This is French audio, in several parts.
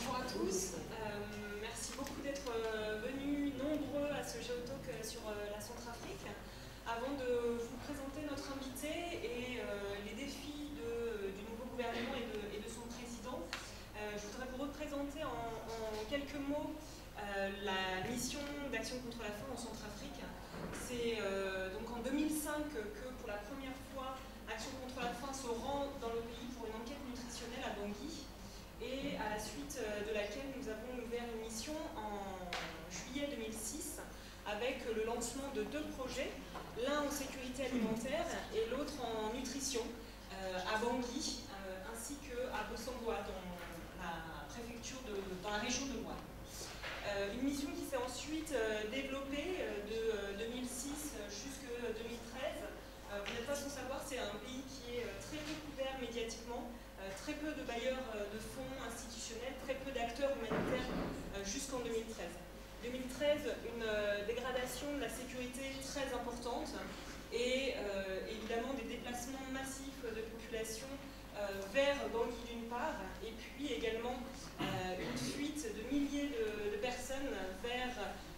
bonjour à tous. merci beaucoup d'être venus nombreux à ce Géotalk sur la Centrafrique. Avant de vous présenter notre invité et les défis du nouveau gouvernement et de, son président, je voudrais vous représenter en, quelques mots la mission d'action contre la faim en Centrafrique. C'est donc en 2005 que pour la première fois Action contre la faim se rend dans le pays pour une enquête nutritionnelle à Bangui et à la suite euh, de laquelle nous avons ouvert une mission en juillet 2006 avec le lancement de deux projets, l'un en sécurité alimentaire et l'autre en nutrition euh, à Bangui euh, ainsi qu'à Bossangwa dans la préfecture de, dans la région de Loire. une mission qui s'est ensuite développée de 2006 jusqu'en 2013 euh, vous n'êtes pas sans savoir, c'est un pays qui est euh, très peu couvert médiatiquement, euh, très peu de bailleurs de fonds institutionnels, très peu d'acteurs humanitaires jusqu'en 2013. 2013, une dégradation de la sécurité très importante et évidemment des déplacements massifs de population vers Bangui d'une part, et puis également une fuite de milliers de personnes vers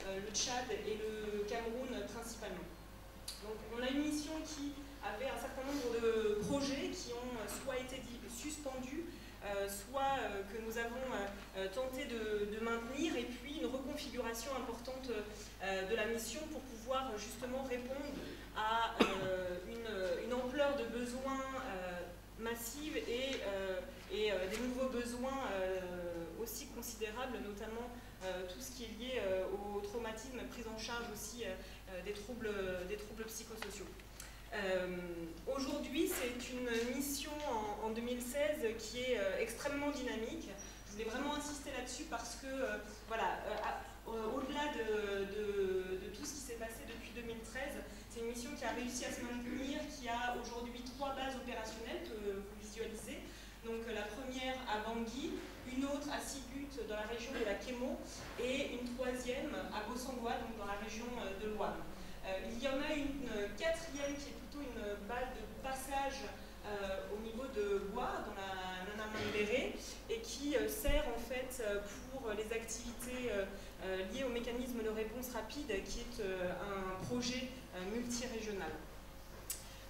le Tchad et le Cameroun principalement. Donc on a une mission qui avait un certain nombre de projets qui ont soit été suspendus, euh, soit euh, que nous avons euh, tenté de, maintenir, et puis une reconfiguration importante de la mission pour pouvoir justement répondre à une, ampleur de besoins massive et, des nouveaux besoins aussi considérables, notamment tout ce qui est lié au traumatisme, prise en charge aussi des troubles psychosociaux. Euh, aujourd'hui, c'est une mission en, 2016 qui est euh, extrêmement dynamique. Je voulais vraiment insister là-dessus parce que, voilà, au-delà de, tout ce qui s'est passé depuis 2013, c'est une mission qui a réussi à se maintenir, qui a aujourd'hui trois bases opérationnelles que vous visualisez. Donc la première à Bangui, une autre à Sibut dans la région de la Kémo et une troisième à Bossangwa, dans la région de Loire. Euh, il y en a une quatrième qui est une balle de passage euh, au niveau de bois, dans la Nana Mandéré, et qui euh, sert en fait pour les activités liées au mécanisme de réponse rapide, qui est un projet multirégional.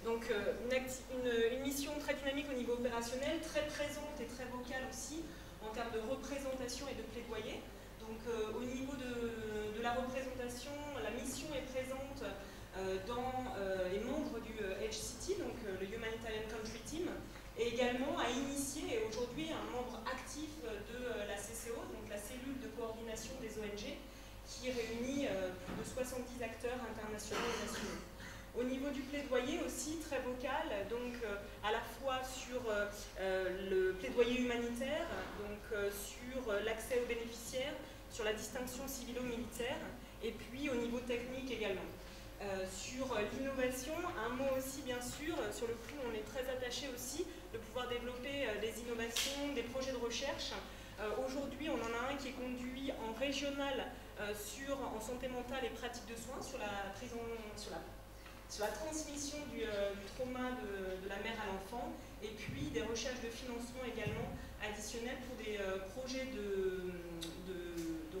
Donc une, mission très dynamique au niveau opérationnel, très présente et très vocale aussi en termes de représentation et de plaidoyer. Donc euh, au niveau de, la représentation, la mission est présente euh, dans euh, les membres du HCT, donc le Humanitarian Country Team, et également a initié et aujourd'hui un membre actif de la CCO, donc la cellule de coordination des ONG, qui réunit plus de 70 acteurs internationaux et nationaux. Au niveau du plaidoyer aussi, très vocal, donc à la fois sur le plaidoyer humanitaire, donc sur l'accès aux bénéficiaires, sur la distinction civilo-militaire, et puis au niveau technique également. Euh, sur l'innovation, un mot aussi bien sûr, sur le coup on est très attaché aussi de pouvoir développer euh, des innovations, des projets de recherche. Euh, aujourd'hui on en a un qui est conduit en régional sur, en santé mentale et pratique de soins sur la, prison, sur la, sur la transmission du, trauma de, la mère à l'enfant et puis des recherches de financement également additionnelles pour des projets de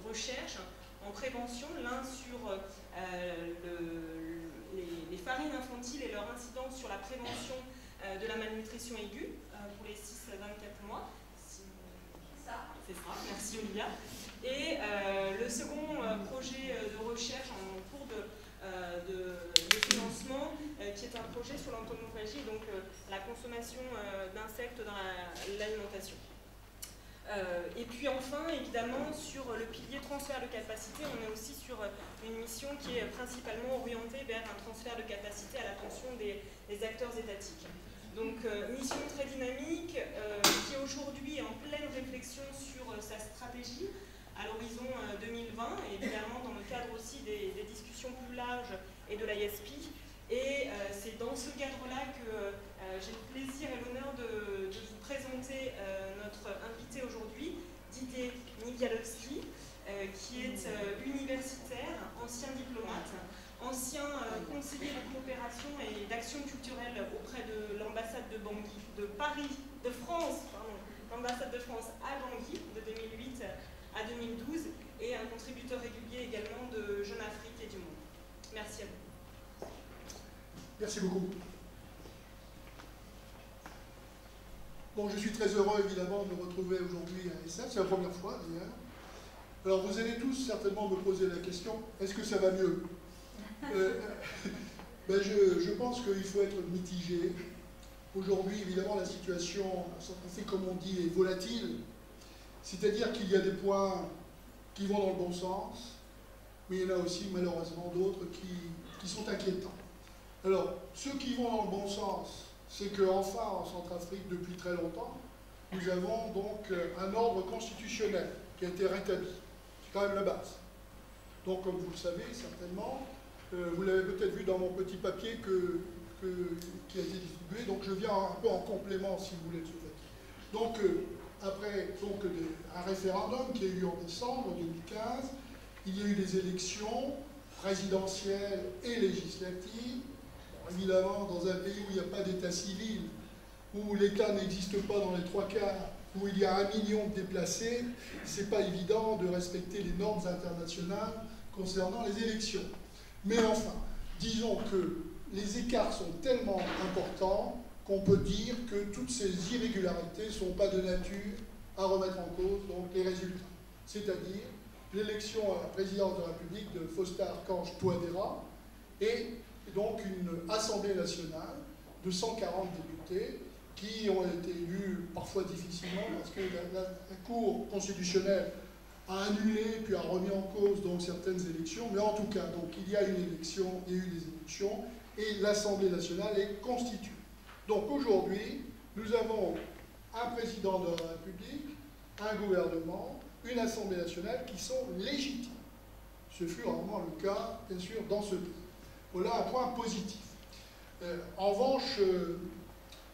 recherche en prévention, l'un sur euh, les, farines infantiles et leur incidence sur la prévention euh, de la malnutrition aiguë euh, pour les 6-24 mois. C'est ça, merci Olivia. Et le second projet de recherche en cours de, financement, qui est un projet sur l'entomophagie, donc la consommation d'insectes dans l'alimentation. Et puis enfin, évidemment, sur le pilier transfert de capacité, on est aussi sur une mission qui est principalement orientée vers un transfert de capacité à l'attention des, acteurs étatiques. Donc, euh, mission très dynamique, euh, qui aujourd'hui est en pleine réflexion sur sa stratégie à l'horizon 2020, et évidemment dans le cadre aussi des, discussions plus larges et de l'ISP. Et c'est dans ce cadre-là que j'ai le plaisir et l'honneur de, vous présenter notre invité aujourd'hui, Didier Nigalowski, euh, qui est euh, universitaire, ancien diplomate, ancien euh, conseiller de coopération et d'action culturelle auprès de l'ambassade de Bangui, de Paris, de France, pardon, l'ambassade de France à Bangui de 2008 à 2012 et un contributeur régulier également de Jeune Afrique et du Monde. Merci à vous. Merci beaucoup. Bon, je suis très heureux évidemment de me retrouver aujourd'hui à SF, c'est la première fois d'ailleurs. Alors vous allez tous certainement me poser la question, est-ce que ça va mieux euh, ben, je, je, pense qu'il faut être mitigé. Aujourd'hui, évidemment, la situation, fait comme on dit, est volatile. C'est-à-dire qu'il y a des points qui vont dans le bon sens, mais il y en a aussi malheureusement d'autres qui, qui sont inquiétants. Alors, ceux qui vont dans le bon sens, c'est qu'enfin, en Centrafrique, depuis très longtemps, nous avons donc euh, un ordre constitutionnel qui a été rétabli. C'est quand même la base. Donc, comme vous le savez certainement, euh, vous l'avez peut-être vu dans mon petit papier qui a été distribué, donc je viens un peu en complément, si vous voulez, de ce papier. Donc, euh, après un référendum qui a eu en décembre 2015, il y a eu des élections présidentielles et législatives évidemment, dans un pays où il n'y a pas d'état civil, où l'État n'existe pas dans les trois quarts, où il y a un million de déplacés, c'est pas évident de respecter les normes internationales concernant les élections. Mais enfin, disons que les écarts sont tellement importants qu'on peut dire que toutes ces irrégularités ne sont pas de nature à remettre en cause donc, les résultats. C'est-à-dire l'élection à la présidence de la République de Faustin Archange Touadéra et donc une Assemblée nationale de 140 députés qui ont été élus parfois difficilement parce que la, Cour constitutionnelle a annulé puis a remis en cause certaines élections, mais en tout cas, donc il y a une élection, il y a eu des élections et l'Assemblée nationale est constituée. Donc aujourd'hui, nous avons un président de la République, un gouvernement, une Assemblée nationale qui sont légitimes. Ce fut vraiment le cas, bien sûr, dans ce pays. Voilà un point positif. Euh, en revanche, euh,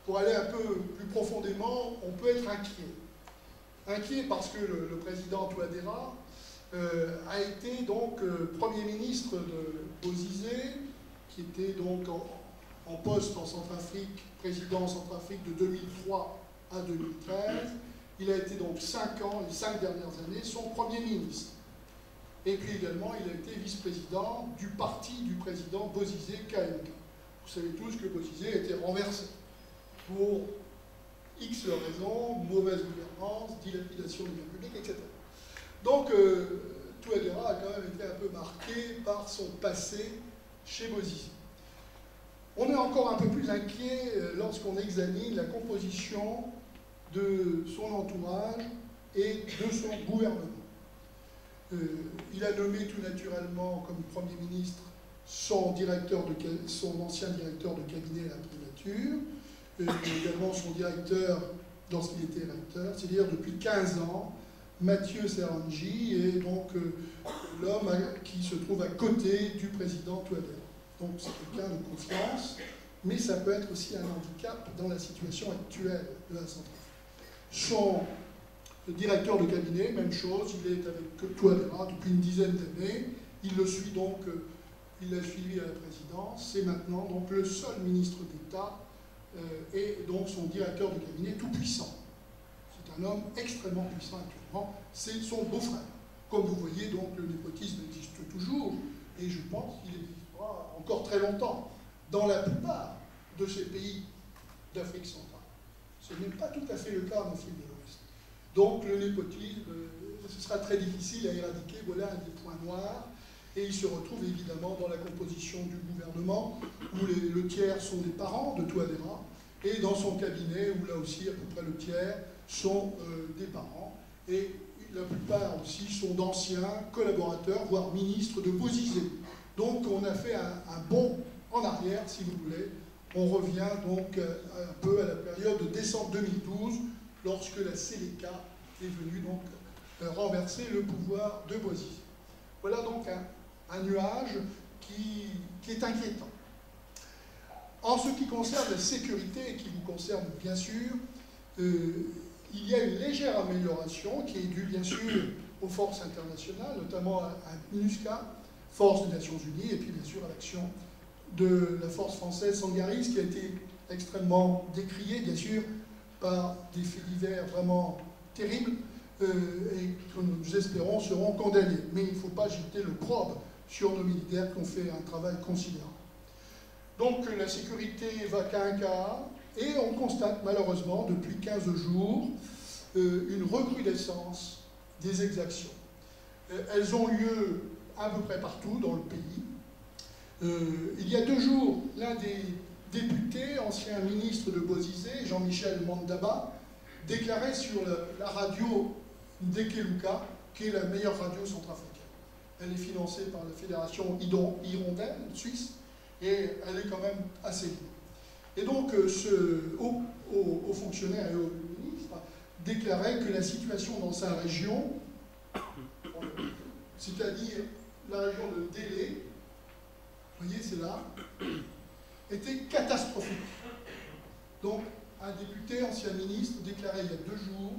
pour aller un peu plus profondément, on peut être inquiet. Inquiet parce que le, président Touadéra euh, a été donc Premier ministre de Bozizé, qui était donc en, poste en Centrafrique, président en Centrafrique de 2003 à 2013. Il a été donc cinq ans, les cinq dernières années, son Premier ministre. Et puis également, il a été vice-président du parti du président Bozizé KMK. Vous savez tous que Bozizé a été renversé pour X raisons, mauvaise gouvernance, dilapidation du bien public, etc. Donc, euh, Touadéra a quand même été un peu marqué par son passé chez Bozizé. On est encore un peu plus inquiet euh, lorsqu'on examine la composition de son entourage et de son gouvernement. Il a nommé tout naturellement comme Premier ministre son, directeur son ancien directeur de cabinet à la primature, et également son directeur lorsqu'il était recteur, c'est-à-dire depuis 15 ans, Mathieu Serrangi est donc euh, l'homme qui se trouve à côté du président Touadéra. Donc c'est quelqu'un de confiance, mais ça peut être aussi un handicap dans la situation actuelle de la centrale. Son directeur de cabinet, même chose, il est avec Touadéra depuis une dizaine d'années. Il le suit donc, euh, il l'a suivi à la présidence. C'est maintenant donc le seul ministre d'État euh, et donc son directeur de cabinet tout puissant. C'est un homme extrêmement puissant actuellement. C'est son beau-frère. Comme vous voyez, donc le népotisme existe toujours et je pense qu'il existera encore très longtemps dans la plupart de ces pays d'Afrique centrale. Ce n'est pas tout à fait le cas en Afrique. Donc le népotisme, euh, ce sera très difficile à éradiquer, voilà un des points noirs. Et il se retrouve évidemment dans la composition du gouvernement, où le tiers sont des parents de Touadéra, et dans son cabinet, où là aussi à peu près le tiers sont euh, des parents, et la plupart aussi sont d'anciens collaborateurs, voire ministres de Bozizé. Donc on a fait un, un, bond en arrière, si vous voulez. On revient donc euh, un peu à la période de décembre 2012, lorsque la Séléka est venue donc euh, renverser le pouvoir de Bozizé. Voilà donc un, nuage qui, est inquiétant. En ce qui concerne la sécurité, et qui vous concerne bien sûr, euh, il y a une légère amélioration qui est due bien sûr aux forces internationales, notamment à, MINUSCA, force des Nations Unies, et puis bien sûr à l'action de la force française Sangaris, qui a été extrêmement décriée, bien sûr, par des faits divers vraiment terribles euh, et que nous espérons seront condamnés. Mais il ne faut pas jeter le probe sur nos militaires qui ont fait un travail considérable. Donc la sécurité va qu'à un quart et on constate malheureusement depuis 15 jours euh, une recrudescence des exactions. Euh, elles ont lieu à peu près partout dans le pays. Il y a deux jours, l'un des députés, ancien ministre de Bozizé, Jean-Michel Mandaba, déclarait sur la, radio Dekeluka, qui est la meilleure radio centrafricaine. Elle est financée par la fédération Hirondelle, suisse, et elle est quand même assez libre. Et donc, euh, ce haut, haut fonctionnaire et haut ministre déclarait que la situation dans sa région, c'est-à-dire la région de Délé, vous voyez, c'est là, était catastrophique. Donc, un député, ancien ministre, déclarait il y a deux jours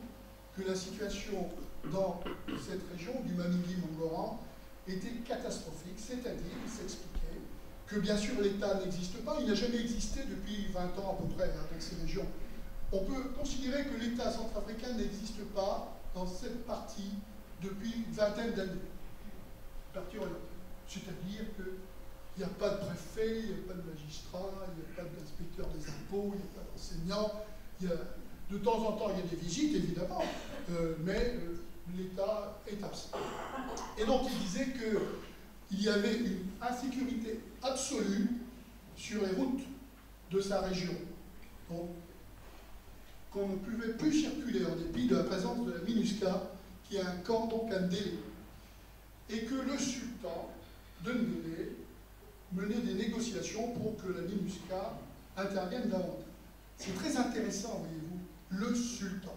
que la situation dans cette région du Mamili-Mongoran était catastrophique, c'est-à-dire, il s'expliquait que bien sûr l'État n'existe pas, il n'a jamais existé depuis 20 ans à peu près hein, dans ces régions. On peut considérer que l'État centrafricain n'existe pas dans cette partie depuis une vingtaine d'années. C'est-à-dire qu'il n'y a pas de préfet, il n'y a pas de magistrat, il n'y a pas d'inspecteur des impôts, il n'y a pas d'enseignant. De temps en temps, il y a des visites, évidemment, euh, mais euh, l'État est absent. Et donc, il disait qu'il y avait une insécurité absolue sur les routes de sa région. qu'on ne pouvait plus circuler en dépit de la présence de la MINUSCA, qui a un camp, donc un délai et que le sultan de Ndélé menait des négociations pour que la MINUSCA intervienne davantage. C'est très intéressant, voyez-vous, le sultan.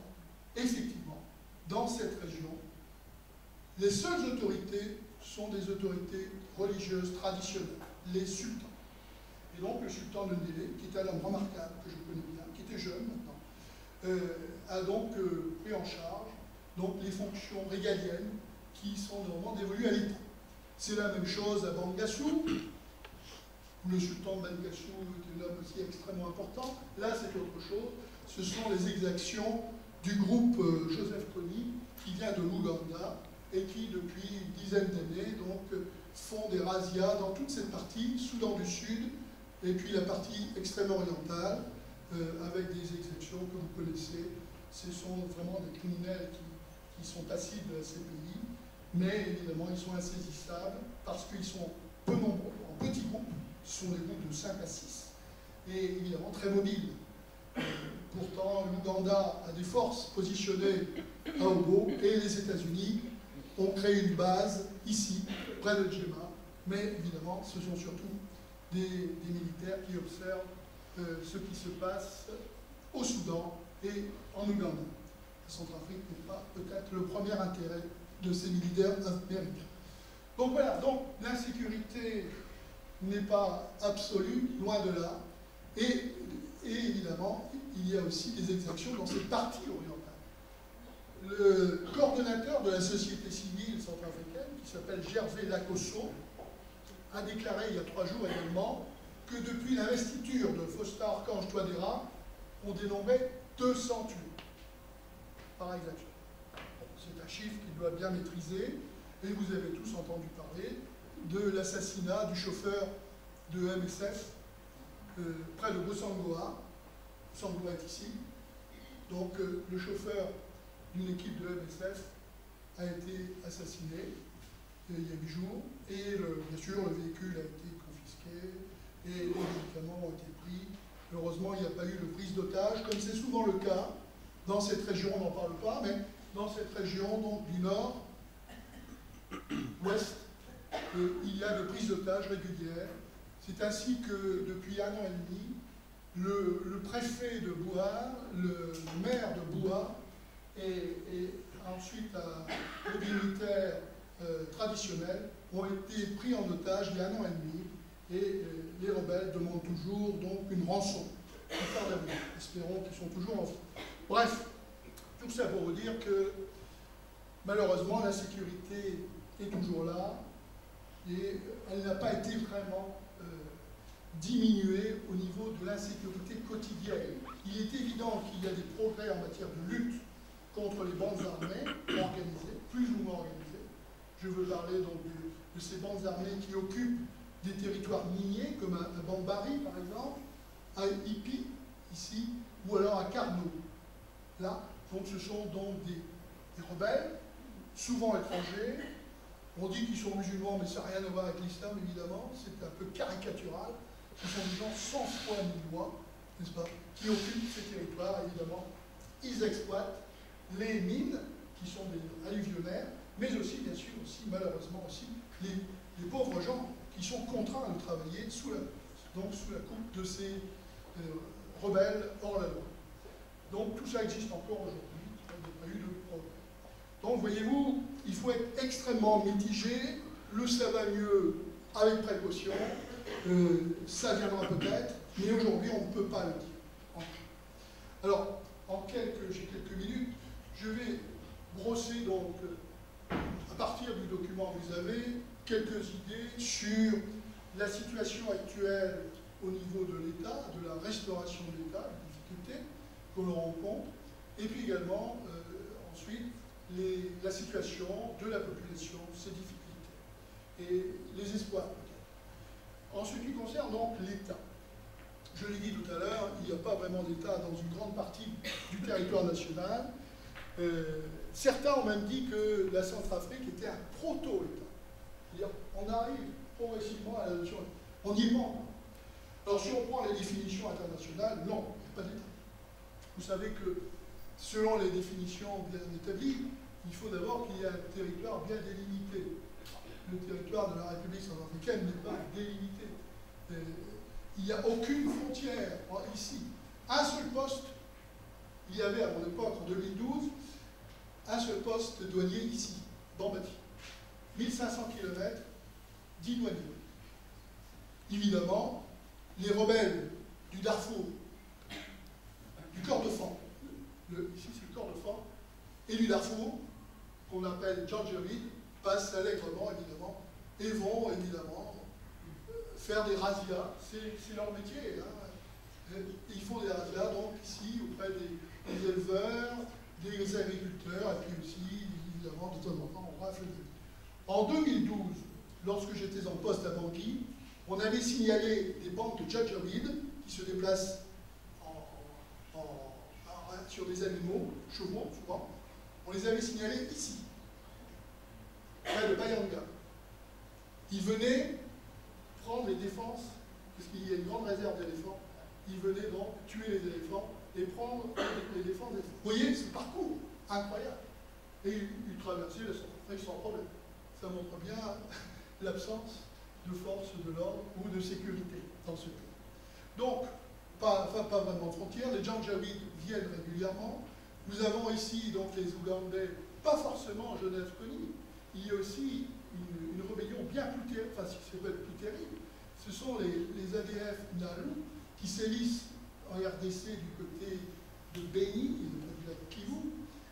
Effectivement, dans cette région, les seules autorités sont des autorités religieuses traditionnelles, les sultans. Et donc le sultan de Ndélé, qui était un homme remarquable, que je connais bien, qui était jeune maintenant, euh, a donc euh, pris en charge donc, les fonctions régaliennes qui sont normalement dévolus à l'État. C'est la même chose à Bangassou, où le sultan de Bangassou est un homme aussi extrêmement important. Là, c'est autre chose. Ce sont les exactions du groupe euh, Joseph Kony, qui vient de l'Ouganda et qui, depuis une dizaine d'années, donc, font des razzias dans toute cette partie, Soudan du Sud, et puis la partie extrême orientale, euh, avec des exactions que vous connaissez. Ce sont vraiment des criminels qui, sont passibles à ces pays mais évidemment, ils sont insaisissables parce qu'ils sont peu nombreux, en petits groupes, sont des groupes de 5 à 6, et évidemment très mobiles. Pourtant, l'Ouganda a des forces positionnées à Obo, et les États-Unis ont créé une base ici, près de Djema, mais évidemment, ce sont surtout des, militaires qui observent euh, ce qui se passe au Soudan et en Ouganda. La Centrafrique n'est pas peut-être le premier intérêt de ces militaires américains. Donc voilà, donc l'insécurité n'est pas absolue, loin de là, et, évidemment, il y a aussi des exactions dans cette partie orientale. Le coordonnateur de la société civile centrafricaine, qui s'appelle Gervais Lacosso, a déclaré il y a trois jours également que depuis l'investiture de Faustin Archange Touadéra, on dénombrait 200 tués par exaction c'est un chiffre qu'il doit bien maîtriser, et vous avez tous entendu parler de l'assassinat du chauffeur de MSF euh, près de Bossangoa. Bossangoa est ici. Donc euh, le chauffeur d'une équipe de MSF a été assassiné euh, il y a huit jours, et bien sûr le véhicule a été confisqué, et les médicaments ont été pris. Heureusement, il n'y a pas eu de prise d'otage, comme c'est souvent le cas. Dans cette région, on n'en parle pas, mais dans cette région donc, du nord, ouest, il y a de prises d'otages régulières. C'est ainsi que depuis un an et demi, le, préfet de Bouhar, le maire de Bouhar, et, ensuite un, les militaires euh, traditionnels ont été pris en otage il y a un an et demi et euh, les rebelles demandent toujours donc une rançon. Espérons qu'ils sont toujours en. Bref, tout ça pour vous dire que malheureusement la sécurité est toujours là et elle n'a pas été vraiment euh, diminuer au niveau de l'insécurité quotidienne. Il est évident qu'il y a des progrès en matière de lutte contre les bandes armées organisées, plus ou moins organisées. Je veux parler donc de, ces bandes armées qui occupent des territoires miniers, comme à, Bambari par exemple, à Ipi, ici, ou alors à Carnot. Là, donc ce sont donc des rebelles, souvent étrangers. On dit qu'ils sont musulmans, mais ça n'a rien à voir avec l'islam, évidemment. C'est un peu caricatural. Ce sont des gens sans foi ni loi, n'est-ce pas, qui occupent ces territoires, évidemment. Ils exploitent les mines, qui sont des alluvionnaires, mais aussi, bien sûr, aussi, malheureusement les, pauvres gens qui sont contraints de travailler sous la, donc sous la coupe de ces euh, rebelles hors la loi. Donc tout ça existe encore aujourd'hui, il n'y a pas eu de problème. Donc voyez-vous, il faut être extrêmement mitigé, le ça va mieux avec précaution, euh, ça viendra peut-être, mais aujourd'hui on ne peut pas le dire. Alors, en quelques, j'ai quelques minutes, je vais brosser donc, à partir du document que vous avez, quelques idées sur la situation actuelle au niveau de l'État, de la restauration de l'État, les difficultés que l'on rencontre, et puis également, euh, ensuite, la situation de la population, ses difficultés, et les espoirs. En ce qui concerne donc l'État, je l'ai dit tout à l'heure, il n'y a pas vraiment d'État dans une grande partie du territoire national, euh, certains ont même dit que la Centrafrique était un proto-État. On arrive progressivement à la notion. On y ment. Alors, si on prend les définitions internationales, non, il n'y a pas d'État. Vous savez que, selon les définitions bien établies, il faut d'abord qu'il y ait un territoire bien délimité. Le territoire de la République centrafricaine n'est pas délimité. Euh, il n'y a aucune frontière ici. Un seul poste il y avait à mon époque, en 2012, un seul poste douanier ici, Bambati. 1500 km, 10 douaniers. Évidemment, les rebelles du Darfour, du Kordofan, ici c'est le Kordofan, et du Darfour, qu'on appelle Janjaweed, passent allègrement, évidemment, et vont, évidemment, faire des razzias. C'est leur métier. Hein. Ils font des razzias, donc, ici, auprès des, éleveurs, des agriculteurs, et puis aussi, évidemment, de temps en temps, on rafle En 2012, lorsque j'étais en poste à Bangui, on avait signalé des bandes de Janjaweed qui se déplacent sur des animaux, chevaux souvent. On les avait signalés ici, près de Bayanga. Ils venaient prendre les défenses, parce qu'il y a une grande réserve d'éléphants, ils venaient donc tuer les éléphants et prendre les défendre. Vous voyez ce parcours incroyable. Et il, traversait la sans problème. Ça montre bien l'absence de forces de l'ordre ou de sécurité dans ce pays. Donc, pas, pas, vraiment de frontières, les Janjaweed viennent régulièrement. Nous avons ici donc les Ougandais, pas forcément Genève connue. Il y a aussi une, rébellion bien plus terrible, enfin, ce qui plus terrible, ce sont les, les ADF Nalu qui sévissent en RDC du côté de Beni, de la Kivu,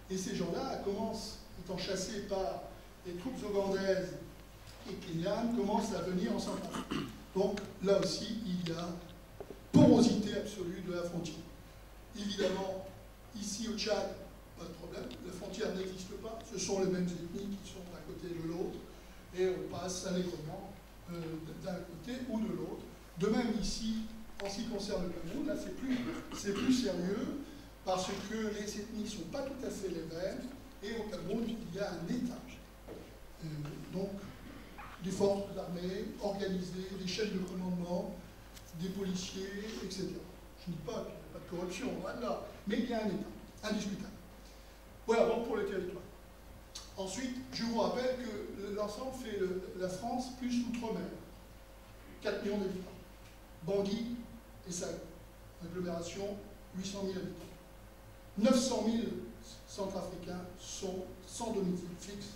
et ces gens-là commencent, étant chassés par les troupes ougandaises et kenyanes, commencent à venir en. Donc là aussi, il y a porosité absolue de la frontière. Évidemment, ici au Tchad, pas de problème, la frontière n'existe pas, ce sont les mêmes ethnies qui sont d'un côté et de l'autre, et on passe allègrement euh, d'un côté ou de l'autre. De même ici, en ce qui concerne le Cameroun, là c'est plus, plus sérieux parce que les ethnies ne sont pas tout à fait les mêmes et au Cameroun il y a un État. Euh, donc des forces armées organisées, des chaînes de commandement, des policiers, etc. Je ne dis pas qu'il n'y a pas de corruption, voilà, mais il y a un État, indiscutable. Voilà donc pour le territoire. Ensuite, je vous rappelle que l'ensemble fait la France plus l'outre-mer. 4 millions d'habitants. Bangui, et sa agglomération, 800 000 habitants. 900 000 centrafricains sont sans domicile fixe,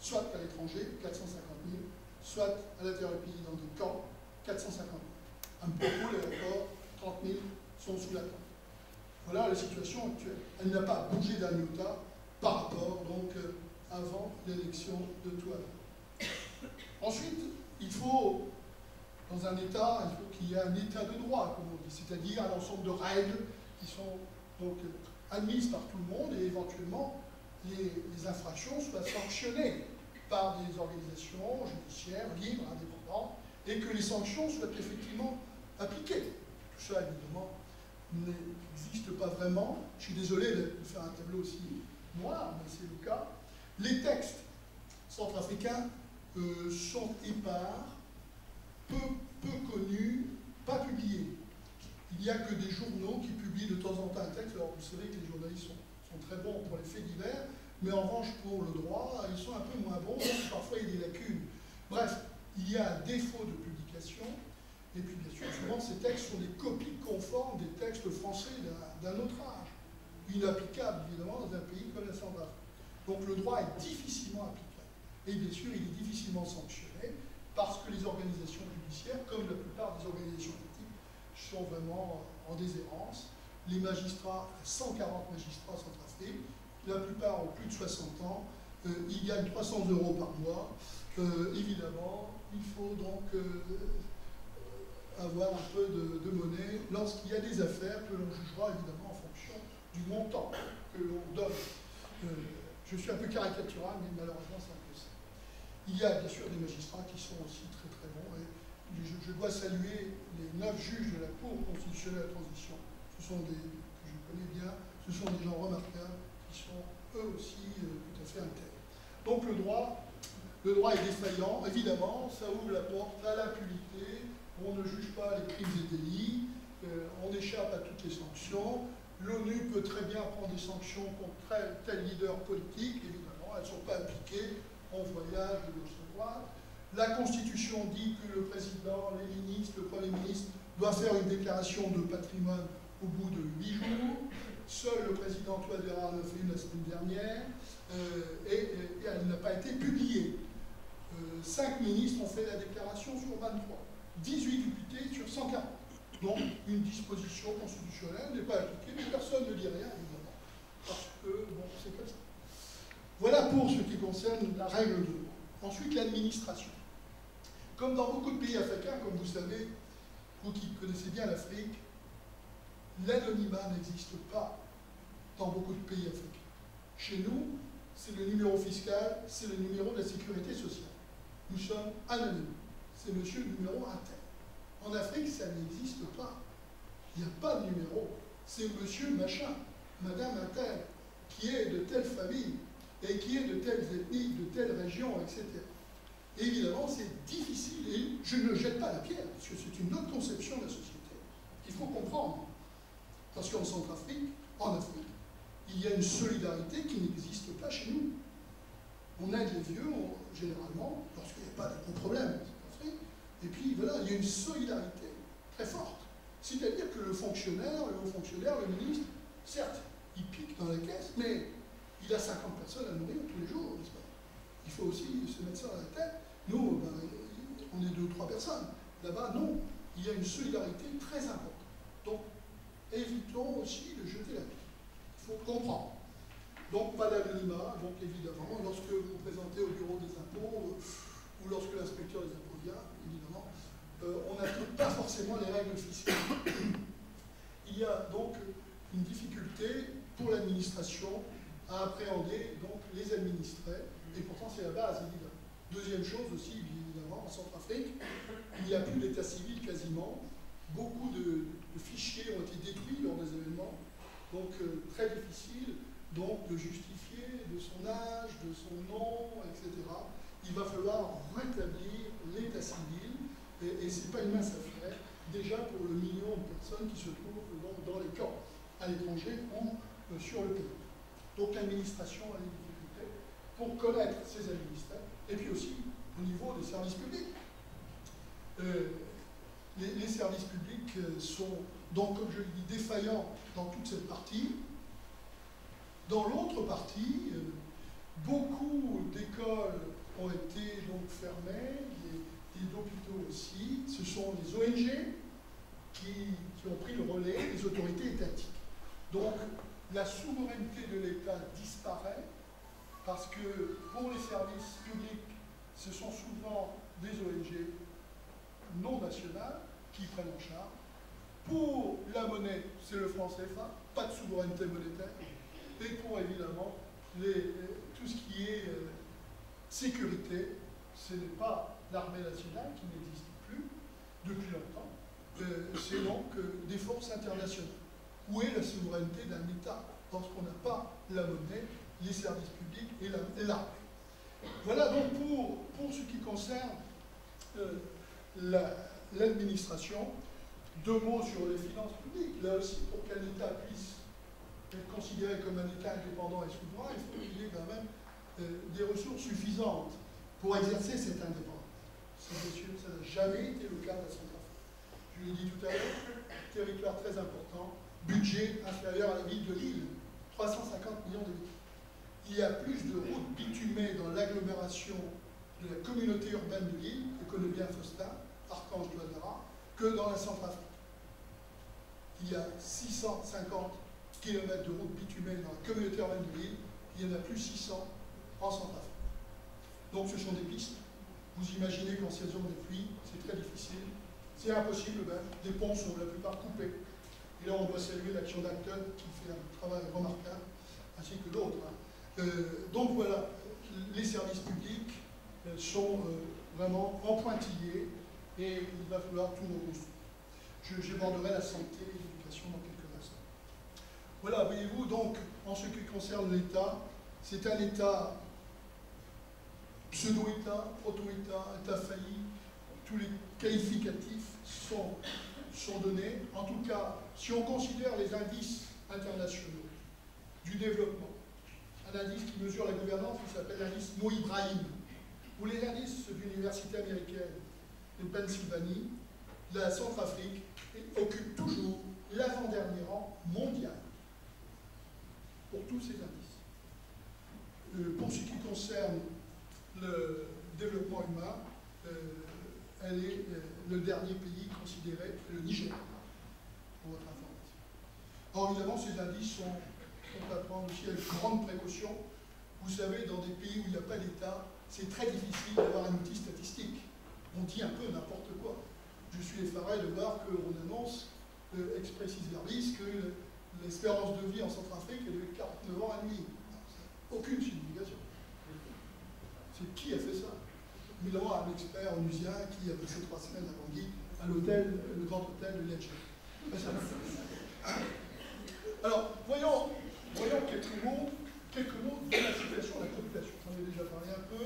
soit à l'étranger, 450 000, soit à l'intérieur du pays dans des camps, 450 000. Un peu les rapports, 30 000 sont sous la table. Voilà la situation actuelle. Elle n'a pas bougé d'un iota par rapport, donc, euh, avant l'élection de Touadéra. Ensuite, il faut dans un État, qu'il y ait un État de droit, comme on dit, c'est-à-dire un ensemble de règles qui sont donc admises par tout le monde et éventuellement les infractions soient sanctionnées par des organisations judiciaires libres, indépendantes, et que les sanctions soient effectivement appliquées. Tout ça, évidemment, n'existe pas vraiment. Je suis désolé de faire un tableau aussi noir, mais c'est le cas. Les textes centrafricains euh, sont épars, peu, peu connus, pas publiés. Il n'y a que des journaux qui publient de temps en temps un texte. Alors vous savez que les journalistes sont, sont très bons pour les faits divers, mais en revanche pour le droit, ils sont un peu moins bons, parfois il y a des lacunes. Bref, il y a un défaut de publication, et puis bien sûr, souvent ces textes sont des copies conformes des textes français d'un autre âge, inapplicables évidemment dans un pays comme la Centrafrique. Donc le droit est difficilement applicable. Et bien sûr, il est difficilement sanctionné parce que les organisations judiciaires, comme la plupart des organisations politiques, sont vraiment en déshérence. Les magistrats, 140 magistrats centrafricains, la plupart ont plus de 60 ans, euh, ils gagnent 300 euros par mois. Euh, évidemment, il faut donc euh, avoir un peu de, monnaie lorsqu'il y a des affaires que l'on jugera évidemment en fonction du montant que l'on donne. je suis un peu caricatural, mais malheureusement c'est un peu ça. Il y a bien sûr des magistrats qui sont aussi très très bons. Et je, dois saluer les neuf juges de la Cour constitutionnelle de la transition. Ce sont des que je connais bien, ce sont des gens remarquables qui sont eux aussi euh, tout à fait intègres. Donc le droit, le droit est défaillant, évidemment, ça ouvre la porte à l'impunité, on ne juge pas les crimes et délits, euh, on échappe à toutes les sanctions, l'ONU peut très bien prendre des sanctions contre tel, leader politique, évidemment, elles ne sont pas appliquées, on voyage de à droite. La Constitution dit que le président, les ministres, le Premier ministre doit faire une déclaration de patrimoine au bout de huit jours. Seul le président Touadéra l'a fait la semaine dernière euh, et, et, elle n'a pas été publiée. Euh, cinq ministres ont fait la déclaration sur 23, 18 députés sur 140. Donc une disposition constitutionnelle n'est pas appliquée, mais personne ne dit rien, évidemment, parce que bon, c'est comme ça. Voilà pour ce qui concerne la règle de droit. Ensuite, l'administration. Comme dans beaucoup de pays africains, comme vous savez, vous qui connaissez bien l'Afrique, l'anonymat n'existe pas dans beaucoup de pays africains. Chez nous, c'est le numéro fiscal, c'est le numéro de la sécurité sociale. Nous sommes anonymes. C'est monsieur le numéro inter. En Afrique, ça n'existe pas. Il n'y a pas de numéro. C'est monsieur machin, madame inter, qui est de telle famille et qui est de telles ethnies, de telle région, etc. Et évidemment, c'est difficile et je ne jette pas la pierre, parce que c'est une autre conception de la société. Il faut comprendre. Parce qu'en Centrafrique, en Afrique, il y a une solidarité qui n'existe pas chez nous. On aide les vieux, on, généralement, lorsqu'il n'y a pas de gros problèmes et puis voilà, il y a une solidarité très forte. C'est-à-dire que le fonctionnaire, le haut fonctionnaire, le ministre, certes, il pique dans la caisse, mais il a 50 personnes à nourrir tous les jours, n'est-ce pas? Il faut aussi se mettre ça à la tête. Nous, on est deux ou trois personnes. Là-bas, non. Il y a une solidarité très importante. Donc, évitons aussi de jeter la pierre. Il faut comprendre. Donc, pas d'anonymat, donc évidemment, lorsque vous vous présentez au bureau des impôts, euh, ou lorsque l'inspecteur des impôts euh, on n'applique pas forcément les règles fiscales. Il y a donc une difficulté pour l'administration à appréhender donc, les administrés, et pourtant c'est la base. Deuxième chose aussi, évidemment, en Centrafrique, il n'y a plus d'état civil quasiment. Beaucoup de, fichiers ont été détruits lors des événements, donc euh, très difficile de justifier de son âge, de son nom, etc. Il va falloir rétablir l'état civil, et, et ce n'est pas une mince affaire, déjà pour le million de personnes qui se trouvent donc, dans les camps, à l'étranger ou euh, sur le pays. Donc l'administration a des difficultés pour connaître ses administrés, et puis aussi au niveau des services publics. Euh, les, services publics euh, sont donc, comme je le dis, défaillants dans toute cette partie. Dans l'autre partie, beaucoup d'écoles ont été donc fermées, des hôpitaux aussi. Ce sont les ONG qui, ont pris le relais, les autorités étatiques. Donc, la souveraineté de l'État disparaît parce que pour les services publics, ce sont souvent des ONG non nationales qui prennent en charge. Pour la monnaie, c'est le franc CFA, pas de souveraineté monétaire. Et pour évidemment les, tout ce qui est euh, sécurité, ce n'est pas l'armée nationale qui n'existe plus depuis longtemps, euh, c'est donc euh, des forces internationales. Où est la souveraineté d'un État lorsqu'on n'a pas la monnaie, les services publics et l'armée Voilà donc pour, pour ce qui concerne l'administration. Deux mots sur les finances publiques. Là aussi, pour qu'un État puisse être considéré comme un État indépendant et souverain, il faut qu'il ait quand même euh, des ressources suffisantes pour exercer cette indépendance. Ça n'a jamais été le cas de la Centrafrique. Je l'ai dit tout à l'heure, territoire très important, budget inférieur à la ville de Lille, 350 millions de livres. Il y a plus de routes bitumées dans l'agglomération de la communauté urbaine de Lille, bien Faustin, Archange Douadara, que dans la Centrafrique. Il y a 650 km de route bitumée dans la communauté urbaine de Lille, il y en a plus 600 en Centrafrique. Donc ce sont des pistes. Vous imaginez qu'en saison de pluie, c'est très difficile. C'est impossible même. Les ponts sont la plupart coupés. Et là, on doit saluer l'action d'Acton qui fait un travail remarquable, ainsi que d'autres. Hein. Euh, donc voilà, les services publics euh, sont euh, vraiment en pointillés et il va falloir tout reconstruire. J'aborderai la santé et l'éducation dans quelques instants. Voilà, voyez-vous, donc, en ce qui concerne l'État, c'est un État pseudo-État, proto-État, État failli, tous les qualificatifs sont, sont donnés. En tout cas, si on considère les indices internationaux du développement, un indice qui mesure la gouvernance qui s'appelle l'indice Mo Ibrahim, ou les indices de l'université américaine de Pennsylvanie, la Centrafrique occupe toujours l'avant-dernier rang mondial pour tous ces indices. Euh, pour ce qui concerne le développement humain, euh, elle est euh, le dernier pays considéré, le Niger, pour votre information. Or, évidemment, ces indices sont, sont à prendre aussi avec grande précaution. Vous savez, dans des pays où il n'y a pas d'État, c'est très difficile d'avoir un outil statistique. On dit un peu n'importe quoi. Je suis effaré de voir qu'on annonce euh, expressis verbis que l'espérance de vie en Centrafrique est de 49 ans et demi. Aucune signification. C'est qui a fait ça Évidemment, un expert onusien qui a passé trois semaines à Bangui à l'hôtel, le grand hôtel de Ledger. Alors, voyons, voyons quelques mots, quelques mots de la situation de la population. J'en ai déjà parlé un peu.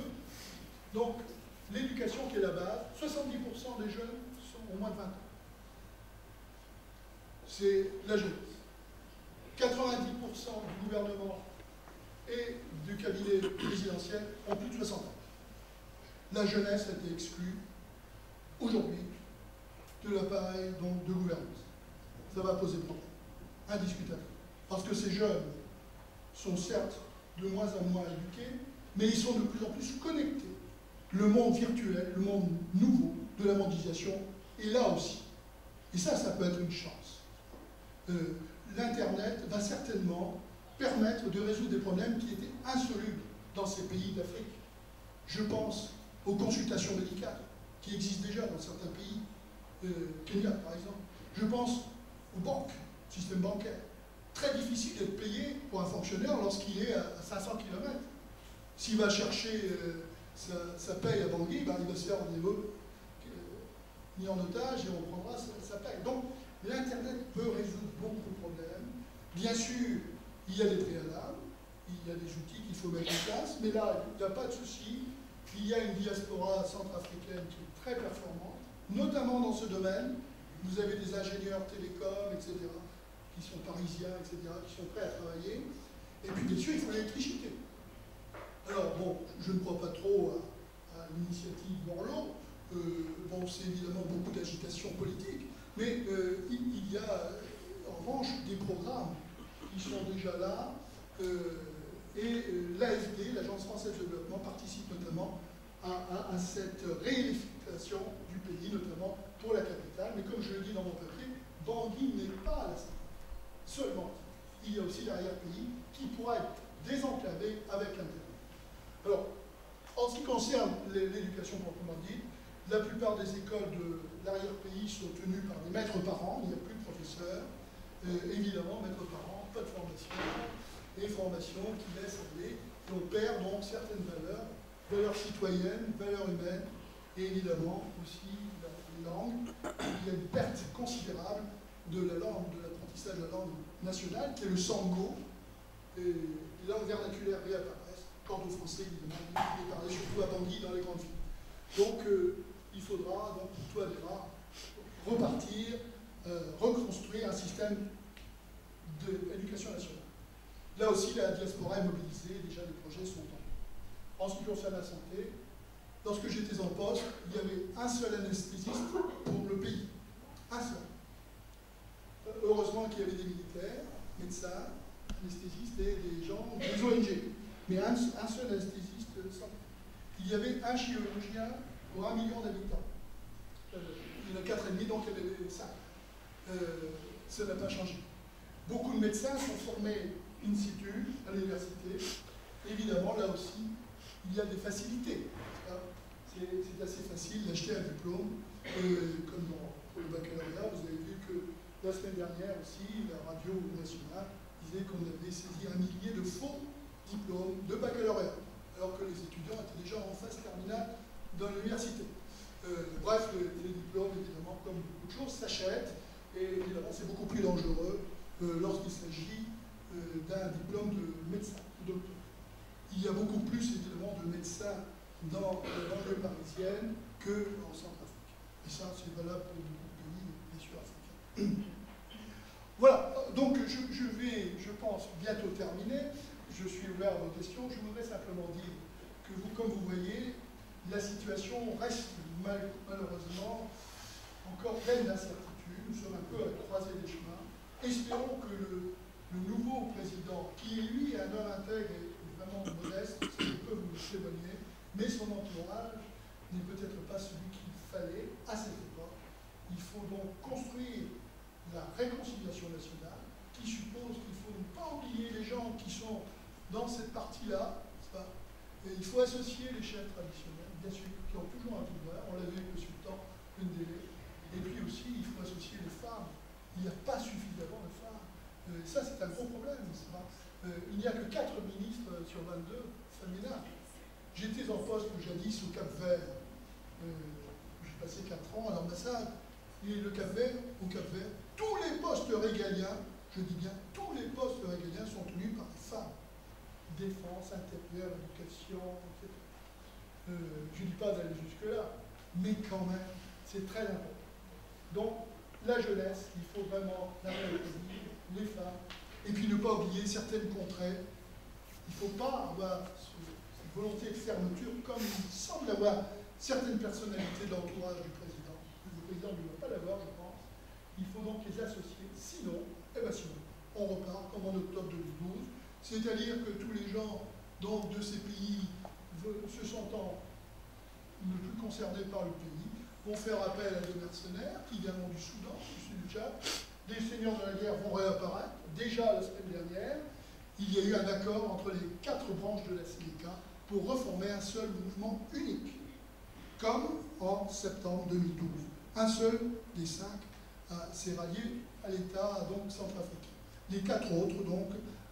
Donc, l'éducation qui est la base, 70% des jeunes sont au moins de 20 ans. C'est la jeunesse. 90% du gouvernement et du cabinet présidentiel ont plus de 60 ans. La jeunesse a été exclue aujourd'hui de l'appareil de gouvernance. Ça va poser problème, indiscutable. Parce que ces jeunes sont certes de moins en moins éduqués, mais ils sont de plus en plus connectés. Le monde virtuel, le monde nouveau de la mondialisation est là aussi. Et ça, ça peut être une chance. Euh, L'Internet va certainement permettre de résoudre des problèmes qui étaient insolubles dans ces pays d'Afrique. Je pense aux consultations médicales qui existent déjà dans certains pays, euh, Kenya par exemple. Je pense aux banques, système bancaire. Très difficile d'être payé pour un fonctionnaire lorsqu'il est à 500 km. S'il va chercher euh, sa, paye à Bangui, ben, il va se faire euh, mis en otage et on prendra sa paye. Donc l'Internet peut résoudre beaucoup de problèmes. Bien sûr, il y a des préalables, il y a des outils qu'il faut mettre en place, mais là, il n'y a pas de souci. Il y a une diaspora centrafricaine qui est très performante, notamment dans ce domaine. Vous avez des ingénieurs télécoms, etc., qui sont parisiens, etc., qui sont prêts à travailler. Et puis, bien sûr, il faut l'électricité. Alors, bon, je ne crois pas trop à, l'initiative Borloo. Euh, bon, c'est évidemment beaucoup d'agitation politique, mais euh, il, y a en revanche des programmes qui sont déjà là. Euh, et euh, l'AFD, l'Agence française de développement, participe notamment à, cette réunification du pays, notamment pour la capitale. Mais comme je le dis dans mon papier, Bangui n'est pas la Seulement, il y a aussi l'arrière-pays qui pourra être désenclavé avec Internet. Alors, en ce qui concerne l'éducation proprement dite, la plupart des écoles de, l'arrière-pays sont tenus par des maîtres parents, il n'y a plus de professeurs. évidemment, maîtres parents, pas de formation, et formation qui laisse aller. Et on perd donc certaines valeurs, valeurs citoyennes, valeurs humaines, et évidemment aussi la langue. Il y a une perte considérable de la langue, de l'apprentissage de la langue nationale, qui est le sango. Et les langues vernaculaires réapparaissent. Quant au français, évidemment, il est parlé surtout à Bangui dans les grandes villes. Donc, euh, il faudra, donc, toi déjà, repartir, euh, reconstruire un système d'éducation nationale. Là aussi, la diaspora est mobilisée, déjà les projets sont en En ce qui concerne la santé, lorsque j'étais en poste, il y avait un seul anesthésiste pour le pays. Un seul. Heureusement qu'il y avait des militaires, médecins, anesthésistes et des gens, des ONG. Mais un, seul anesthésiste Il y avait un chirurgien pour un million d'habitants. Euh, il y en a quatre et demi, donc il y avait cinq. Euh, ça n'a pas changé. Beaucoup de médecins sont formés in situ à l'université. Évidemment, là aussi, il y a des facilités. C'est assez facile d'acheter un diplôme, euh, comme dans le baccalauréat. Vous avez vu que la semaine dernière aussi, la radio nationale disait qu'on avait saisi un millier de faux diplômes de baccalauréat, alors que les étudiants étaient déjà en phase terminale dans l'université. Euh, bref, les, diplômes, évidemment, comme beaucoup de choses, s'achètent, et évidemment, c'est beaucoup plus dangereux lorsqu'il s'agit euh, d'un diplôme de médecin, de docteur. Il y a beaucoup plus, évidemment, de médecins dans la banlieue parisienne qu'en Centrafrique. Et ça, c'est valable pour beaucoup de pays, bien sûr, africains. Voilà, donc je, vais, je pense, bientôt terminer. Je suis ouvert à vos questions. Je voudrais simplement dire que vous, comme vous voyez, la situation reste malheureusement encore pleine d'incertitudes. Nous sommes un peu à la croisée des chemins. Espérons que le le nouveau président, qui lui est un homme intègre et vraiment modeste, ça je peux vous témoigner, mais son entourage n'est peut-être pas celui qu'il fallait à cette époque. Il faut donc construire la réconciliation nationale, qui suppose qu'il faut ne pas oublier les gens qui sont dans cette partie-là, et il faut associer les chefs traditionnels, bien sûr, qui ont toujours un pouvoir, on l'a vu avec le sultan, une délai, et puis aussi il faut associer les femmes. Il n'y a pas suffisamment de femmes euh, ça, c'est un gros problème. Euh, il n'y a que 4 ministres sur 22 féminins. J'étais en poste jadis au Cap Vert. Euh, j'ai passé 4 ans à l'ambassade. Et le Cap Vert, au Cap Vert, tous les postes régaliens, je dis bien tous les postes régaliens sont tenus par des femmes. Défense, intérieure, éducation, etc. je ne dis pas d'aller jusque-là, mais quand même, c'est très important. Donc, la jeunesse, il faut vraiment la les femmes, et puis ne pas oublier certaines contrées. Il ne faut pas avoir cette volonté de fermeture comme il semble avoir certaines personnalités de l'entourage du président. Le président ne doit pas l'avoir, je pense. Il faut donc les associer. Sinon, eh bien sinon, on repart comme en octobre 2012. C'est-à-dire que tous les gens de ces pays se sentant ne plus concernés par le pays vont faire appel à des mercenaires qui viendront du Soudan, du Sud du Tchad, les seigneurs de la guerre vont réapparaître. Déjà la semaine dernière, il y a eu un accord entre les quatre branches de la CDK pour reformer un seul mouvement unique, comme en septembre 2012. Un seul des cinq s'est rallié à l'État donc centrafricain. Les quatre autres donc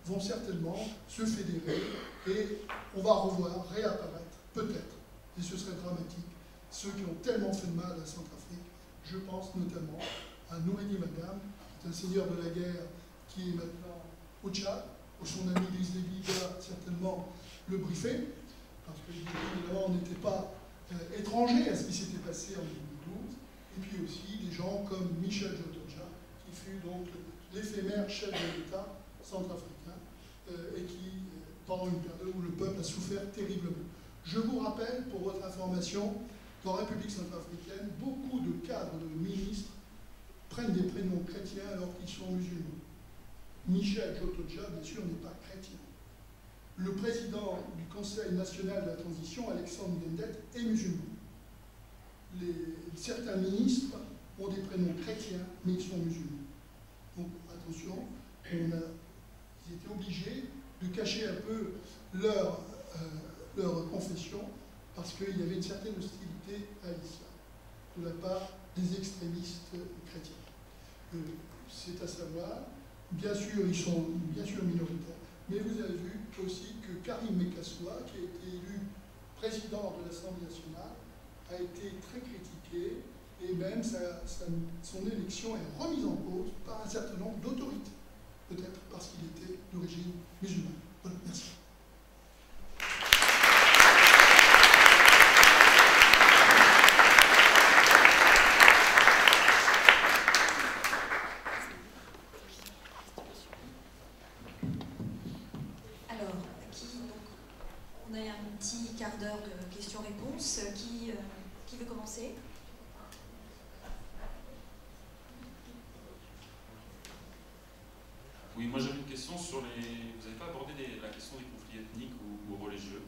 vont certainement se fédérer et on va revoir réapparaître, peut-être, et ce serait dramatique, ceux qui ont tellement fait de mal à Centrafrique. Je pense notamment à Nourini Madame, un seigneur de la guerre qui est maintenant au Tchad, où son ami Lise Lévy va certainement le briefer, parce que évidemment on n'était pas euh, étranger à ce qui s'était passé en 2012, et puis aussi des gens comme Michel Jotoja, qui fut donc l'éphémère chef de l'État centrafricain, euh, et qui, euh, pendant une période où le peuple a souffert terriblement. Je vous rappelle, pour votre information, qu'en République centrafricaine, beaucoup de cadres de ministres prennent des prénoms chrétiens alors qu'ils sont musulmans. Michel Jotoja, bien sûr, n'est pas chrétien. Le président du Conseil national de la transition, Alexandre Mendet, est musulman. certains ministres ont des prénoms chrétiens, mais ils sont musulmans. Donc attention, ils étaient obligés de cacher un peu leur, euh, leur confession parce qu'il y avait une certaine hostilité à l'islam de la part des extrémistes chrétiens. Euh, c'est à savoir, bien sûr, ils sont bien sûr minoritaires, mais vous avez vu aussi que Karim Mekassoua, qui a été élu président de l'Assemblée nationale, a été très critiqué et même son élection est remise en cause par un certain nombre d'autorités, peut-être parce qu'il était d'origine musulmane. Voilà, merci. Qui, euh, qui veut commencer? Oui, moi j'avais une question sur les. Vous n'avez pas abordé la question des conflits ethniques ou, religieux?